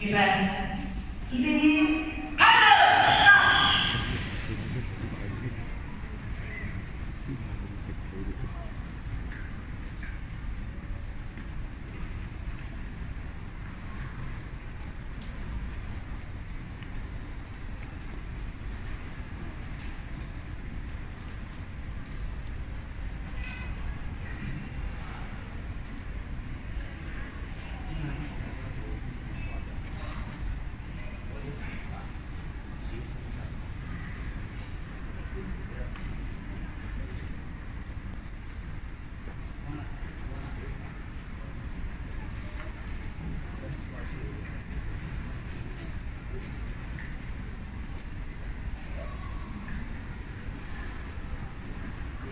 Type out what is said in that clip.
Amen. Ini